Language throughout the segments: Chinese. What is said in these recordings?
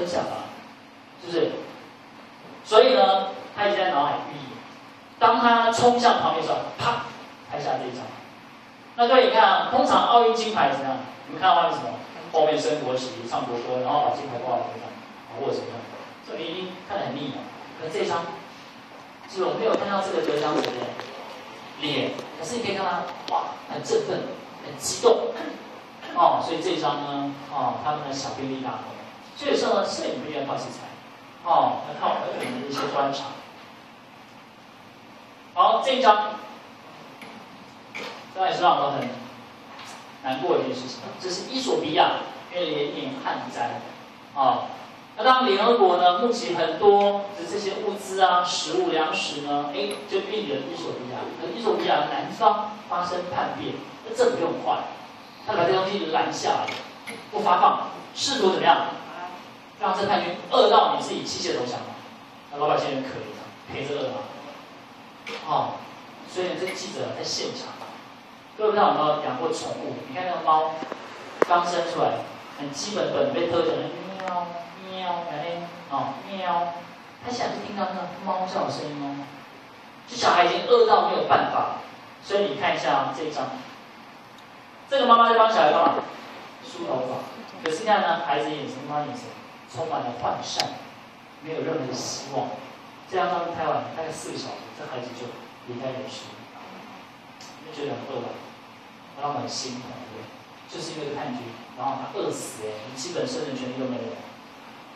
分享啊，是不是？所以呢，他已经在脑海预演，当他冲向旁边时候，啪，拍下这一张。那各位你看啊，通常奥运金牌怎么样？你们看到画面什么？后面升国旗、唱国歌，然后把金牌挂在头上，啊或者什么样？这已经看得很腻了。可这一张，是我没有看到这个得奖者的脸，可是你可以看到，哇，很振奋，很激动。哦，所以这一张呢，哦，他们的小兵立大。所以说呢，摄影不一定要靠器材，哦，要靠个人的一些观察。好，这一张，这也是让我很难过的一件事情。这是伊索比亚，因为连年旱灾，啊，那当联合国呢，募集很多的这些物资啊，食物、粮食呢，哎，就运给了伊索比亚。可伊索比亚南方发生叛变，那政府就很坏。他把这东西拦下来，不发放，试图怎么样，让这叛军饿到你自己弃械投降那老百姓很可怜啊，陪着饿啊。哦，所以这记者在现场，各位不知道有没有养过宠物？你看那个猫刚生出来，很基本本被特征，喵喵，来嘞，哦喵，他想是听到那个猫叫的声音吗。这小孩已经饿到没有办法，所以你看一下这一张。这个妈妈在帮小孩干嘛？梳头发。可是看呢，孩子眼神，妈妈眼神充满了涣散，没有任何的希望。这样他们拍完大概四个小时，这孩子就离开人世。就觉得很饿了，然后很心疼，对？就是因为叛军，然后他饿死，哎，基本生存权利都没有。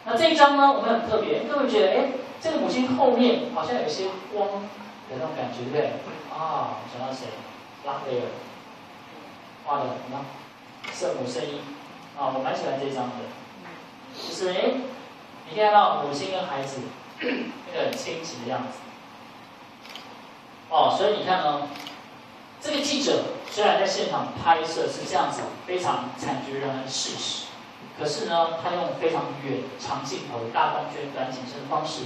那这一张呢，我们很特别，各位觉得，哎，这个母亲后面好像有一些光的那种感觉，对不对？啊，想到谁？拉斐尔。画的什么？圣母声音啊，我蛮喜欢这张的。就是哎，你看到母亲跟孩子那个很亲情的样子。哦，所以你看呢，这个记者虽然在现场拍摄是这样子非常惨绝人寰的事实，可是呢，他用非常远长镜头、大光圈、短景深的方式，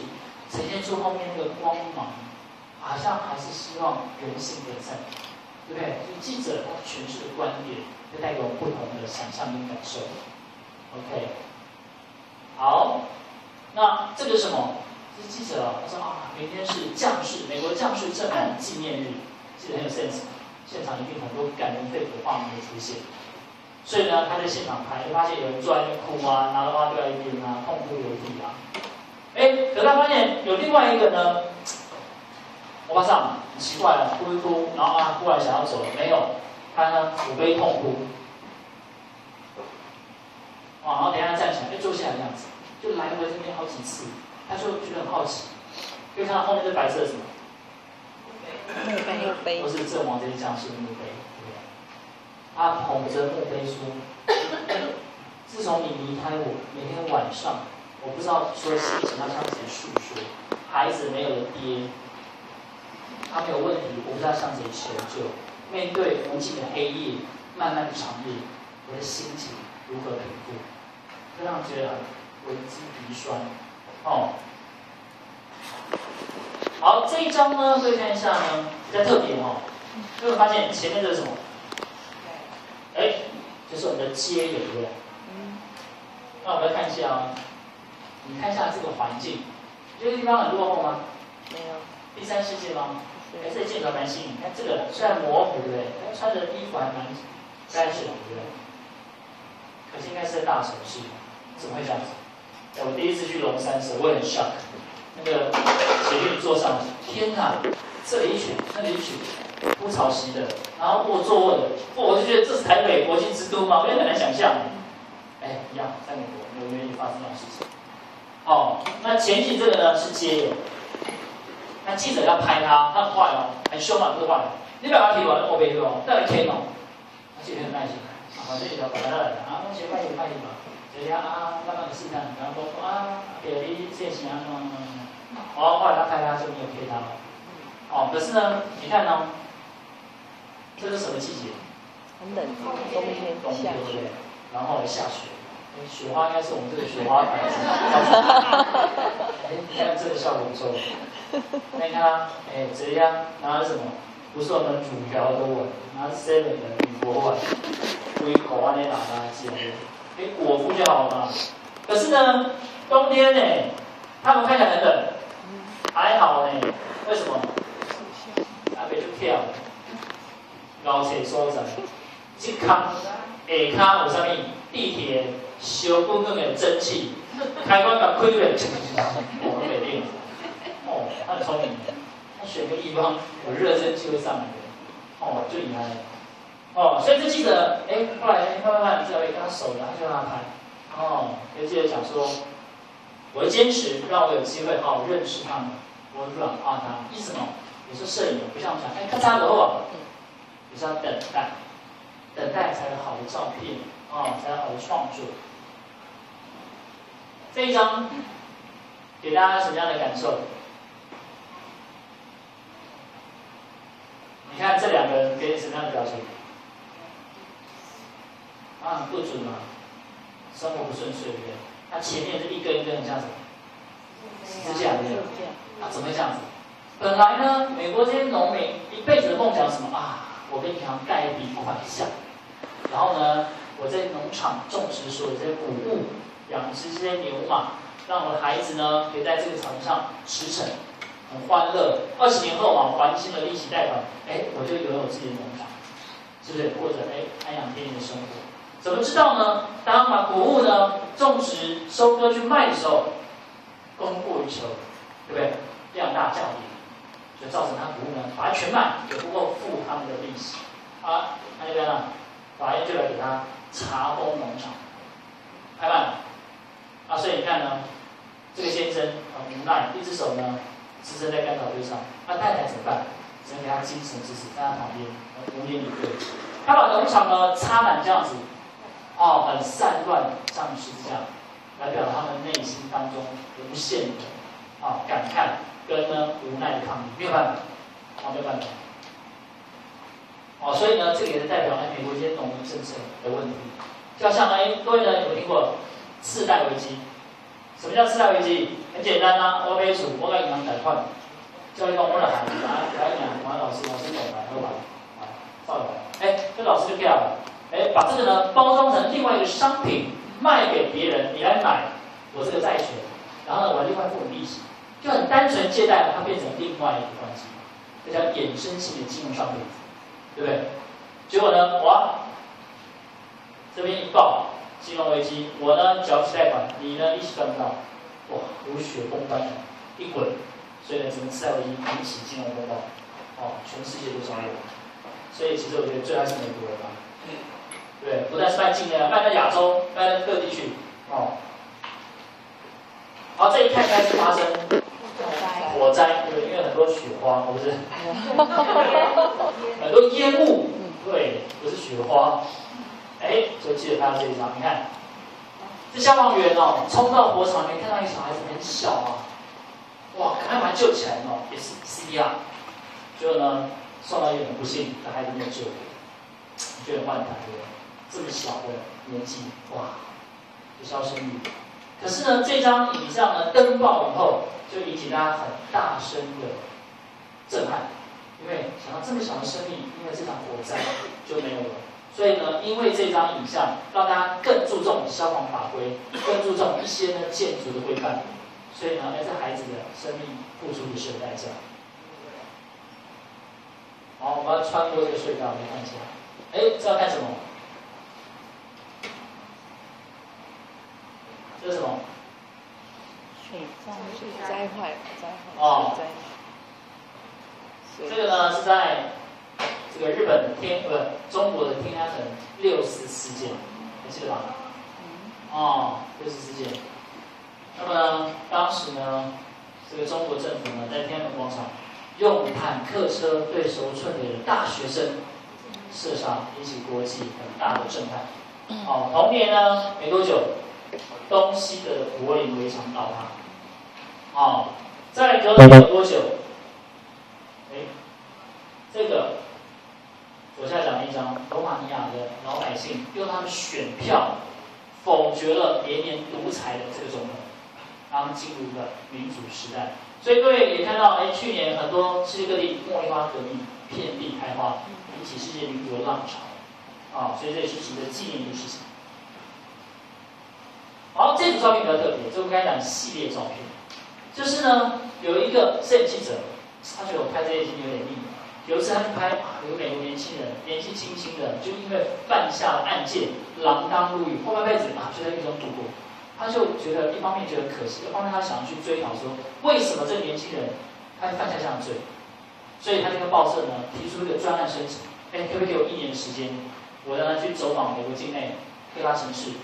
呈现出后面那个光芒，好像还是希望人性的在。对不对？就记者他诠释的观点，会带给我们不同的想象跟感受。OK，好，那这个什么？这是记者，他说啊，明天是将士，美国将士阵亡纪念日，记得很有 sense。现场一定很多感人肺腑的画面会出现。所以呢，他在现场拍，就发现有人坐在那哭啊，拿着花掉一边啊，痛哭流涕啊。哎，可他发现有另外一个呢。我巴上很奇怪了，哭一哭，然后啊，忽然想要走了，没有，他呢苦悲痛哭，啊，然后等下站起来，就坐下来这样子，就来回这边好几次，他就觉得很好奇，就看到后面这白色什么？墓碑，墓碑，不是阵亡这些将士的墓碑？他捧着墓碑说：“自从你离开我，每天晚上，我不知道说心情，他向谁诉说，孩子没有了爹。”他没有问题，我不知道向谁求救。面对无尽的黑夜、漫漫长夜，我的心情如何平复？非常觉得闻之鼻酸。哦，好，这一张呢，可以看一下呢，比较特别哦。有没有发现前面这是什么？哎，就是我们的街友，对不对？嗯。那我们来看一下啊，你看一下这个环境，这个地方很落后吗？没有。第三世界吗？哎，这建筑蛮新颖。看这个虽然模糊，对不对？但穿的衣服还蛮干净的，对不对？可是应该是在大城市，怎么会这样子？我第一次去龙山时，我也很 shock。那个捷运坐上，天哪，这里一群，那里一群，不潮汐的，然后卧坐卧的，我就觉得这是台北国际之都吗？我也很难想象。哎，一样，在美国纽约也发生这种事情。哦，那前景这个呢是街友。那记者要拍他，他很坏哦，很凶啊，不是坏。你把他踢完了，我背去哦，再来牵哦。他记者很耐心，反正就把他来了，啊，我先拍一拍一吧，就这样啊，慢慢的试探，然后说啊，给你谢谢啊，什么什么什么。好，后来他拍他就没有贴他了。哦，可是呢，你看呢，这是什么季节？很冷，冬天，冬天对不对？然后下雪，雪花应该是我们这个雪花牌子。哎，你看这个效果不错。你看，哎，这样拿什么？不是我们主调的碗，拿 seven 的铝箔碗，微口啊那拿垃圾，哎，果腹就好了嘛。可是呢，冬天呢，他们看起来很冷，还好呢。为什么？阿伯就跳，高铁所在，一坑下骹有啥物？地铁烧滚滚的蒸汽，开关把开了，我没定。哦，他很聪明，他选个地方有热蒸汽会上来的，哦，就厉害了。哦，所以就记得，哎，后来慢慢慢，这位跟他熟了，他就让他拍。哦，就记得讲说，我会坚持，让我有机会好好认识他们，我软化他。意思么？也是摄影，不像我讲，哎，咔嚓的话，也是要等待，等待才有好的照片，啊，才有好的创作。这一张给大家什么样的感受？你看这两个人给你什么样的表情？啊，不准嘛，生活不顺遂，对不对？他前面是一根一根，像什么？支架，对不对？啊，怎么会这样子？本来呢，美国这些农民一辈子的梦想是什么啊？我跟银行贷一笔款项，然后呢，我在农场种植所有这些谷物，养殖这些牛马，让我的孩子呢可以在这个草原上驰骋，很欢乐。二十年后啊，还清了利息贷款，哎，我就拥有自己的农场，是不是？过着哎安养天年的生活。怎么知道呢？当把谷物呢种植、收割去卖的时候，供过于求，对不对？量大价低，就造成他谷物呢把它全卖，也不够付他们的利息。啊，那这边呢，法院就来给他查封农场，拍卖。啊，所以你看呢，这个先生很无奈，一只手呢支撑在干草堆上，那太太怎么办？只能给他精神支持，在他旁边无言以对。他把农场呢插满这样子。哦，很散乱，像是这样，来表达他们内心当中无限的啊感慨跟呢无奈的抗议，没有办法，啊没有办法，哦所以呢，这个也是代表了美国一些农民政策的问题，就像哎各位呢有听过次贷危机？什么叫次贷危机？很简单呐，我给主，我跟银行贷款，叫一个我的孩子啊，来讲，王老师老师懂来，好吧？啊，照来，哎，这老师就跳了。哎，把这个呢包装商品卖给别人，你来买我这个债权，然后呢我另外付利息，就很单纯借贷，它变成另外一个关系，这叫衍生性的金融商品，对不对？结果呢，哇，这边一报金融危机，我呢缴不起贷款，你呢利息赚不到，哇，如雪崩般的一滚，所以呢整个次贷危机引起金融风暴，哦，全世界都遭殃，所以其实我觉得最害是美国人吧。对，不但是卖境内啊，卖到亚洲，卖到各地去，哦。好，这一看开始发生火灾，对，因为很多雪花，不是，很多烟雾，对，不是雪花。哎，就记得看到这一张，你看，这消防员哦，冲到火场里面，看到一个小孩子很小啊，哇，赶快把他救起来哦，也是 CPR，结果呢，送到医院很不幸，这孩子没有救，就得换台对？这么小的年纪，哇，就销声匿迹。可是呢，这张影像呢登报以后，就引起大家很大声的震撼，因为想到这么小的生命，因为这场火灾就没有了。所以呢，因为这张影像，让大家更注重消防法规，更注重一些呢建筑的规范。所以呢，哎，这孩子的生命付出的是代价。好，我们要穿过这个隧道，来看一下。哎，这要干什么？这是什么？水灾，灾害，灾害。哦。这个呢是在这个日本天不是中国的天安门六四事件，还记得吧？哦，六四事件。那么呢，当时呢，这个中国政府呢在天安门广场用坦克车对手寸铁的大学生射杀，引起国际很大的震撼。哦，同年呢没多久。东西的柏林围墙倒塌，好，再隔没有多久，哎，这个左下角那张，罗马尼亚的老百姓用他们选票否决了连年独裁的这个总统，他们进入了民主时代。所以各位也看到，哎，去年很多世界各地茉莉花革命遍地开花，引起世界民主的浪潮，啊，所以这也是值得纪念的事情。这组照片比较特别，这我刚才讲系列照片，就是呢有一个摄影记者，他觉得我拍这些已经有点腻了。有一次他去拍啊，有个美国年轻人，年纪轻轻的，就因为犯下了案件，锒铛入狱，后半辈子啊就在狱中度过。他就觉得一方面觉得可惜，一方面他想要去追讨说，为什么这个年轻人他犯下这样的罪？所以他就跟报社呢提出一个专案申请，哎，可不可以给我一年的时间，我让他去走访美国境内各大城市，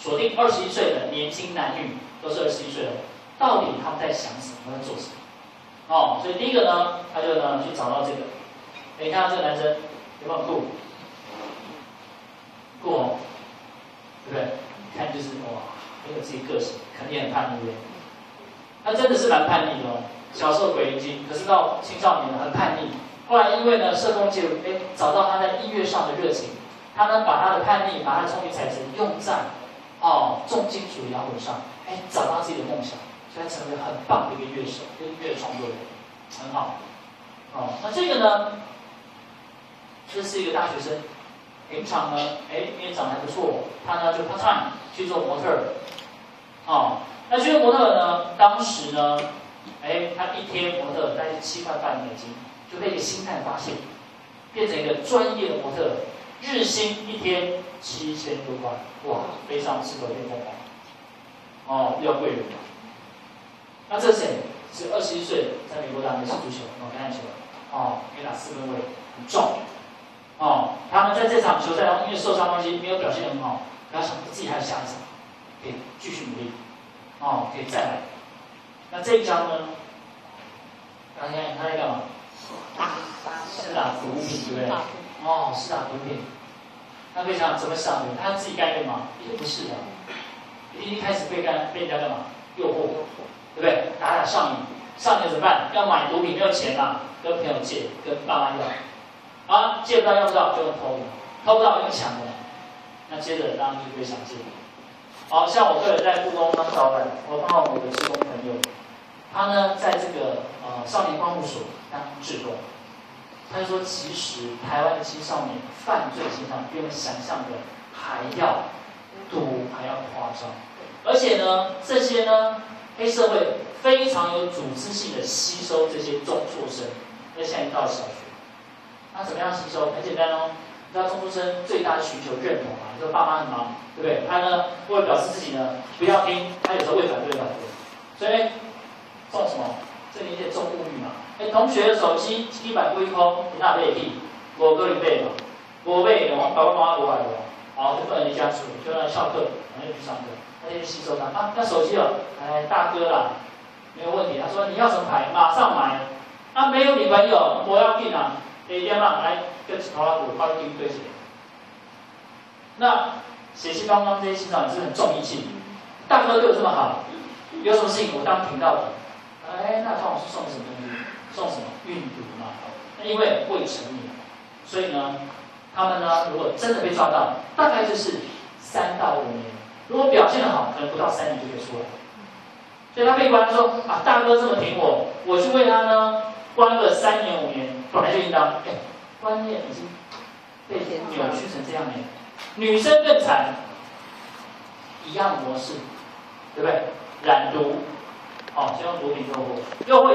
锁定二十一岁的年轻男女，都是二十一岁的，到底他们在想什么，在做什么？哦，所以第一个呢，他就呢去找到这个。你看到这个男生有没有酷？酷哦，对不对？看就是哇，很有自己个性，肯定很叛逆的。他真的是蛮叛逆的哦，小时候鬼灵精，可是到青少年很叛逆。后来因为呢社工界哎找到他在音乐上的热情，他呢把他的叛逆，把他聪明才智用在哦重金属摇滚上，哎找到自己的梦想，所以他成为很棒的一个乐手，音乐创作人，很好。哦，那这个呢？这是一个大学生，平常呢，哎，因为长得还不错，他呢就 part time 去做模特儿，哦，那去做模特呢，当时呢，哎，他一天模特大概七块半美金，就被一个星探发现，变成一个专业的模特，日薪一天七千多块，哇，非常适合变疯狂，哦，比较贵人。那这谁？是二十一岁，在美国打美式足球，哦，橄榄球，哦，可以打四分卫，很重。哦，他们在这场球赛中因为受伤关系没有表现很好，他想自己还有下一场，可以继续努力，哦，可以再来。那这一张呢？大家看他在干嘛？是打毒品，对不对？哦，是打毒品。他可以想怎么想的？他自己干的吗？一定不是的，一开始被干被人家干嘛？诱惑，对不对？打打上瘾，上瘾怎么办？要买毒品没有钱啊，跟朋友借，跟爸妈要。啊，借不到用不到就用偷的，偷不到用抢的，那接着当然就会想借。好像我个人在故宫当老板，我碰到我的职工朋友，他呢在这个呃少年观护所当志工，他就说其实台湾的青少年犯罪情况比我们想象的还要多，还要夸张，而且呢这些呢黑社会非常有组织性的吸收这些中辍生，那现在到小学。那怎么样吸收？很简单哦，你知道中学生最大的需求认同嘛？你说爸妈很忙，对不对？他呢，为了表示自己呢，不要听，他有时候会反对反对。所以，重什么？这里些重物欲嘛。哎，同学的手机一百归空，你哪背地？我哥你背嘛？我背，我爸爸妈妈不爱我，好，就不能离家出，就让翘课，然后就去上课，他就去吸收他。啊，那手机了，哎，大哥啦，没有问题。他说你要什么牌？马上买。啊，没有女朋友，我要订啊。一点嘛，来跟头拉骨发音对起来。那血气方刚这些青少年是很重义气，大哥对我这么好，有什么事情我当挺到底。哎，那他我是送什么送什么？运毒嘛。那因为未成年，所以呢，他们呢，如果真的被抓到，大概就是三到五年。如果表现的好，可能不到三年就可以出来。所以他被关说啊，大哥这么挺我，我去为他呢。关个三年五年，本来就应当。哎，观念已经被扭曲成这样了。女生更惨，一样模式，对不对？染毒，哦，先用毒品诱惑，诱惑。